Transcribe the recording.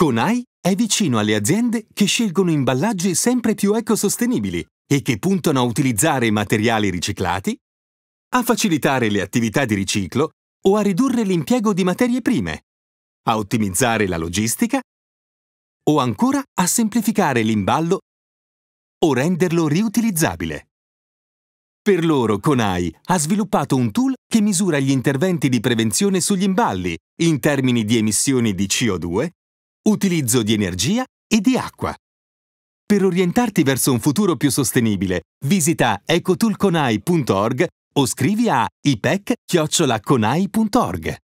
Conai è vicino alle aziende che scelgono imballaggi sempre più ecosostenibili e che puntano a utilizzare materiali riciclati, a facilitare le attività di riciclo o a ridurre l'impiego di materie prime, a ottimizzare la logistica o ancora a semplificare l'imballo o renderlo riutilizzabile. Per loro Conai ha sviluppato un tool che misura gli interventi di prevenzione sugli imballi in termini di emissioni di CO2, utilizzo di energia e di acqua. Per orientarti verso un futuro più sostenibile, visita ecotoolconai.org o scrivi a ipec-conai.org.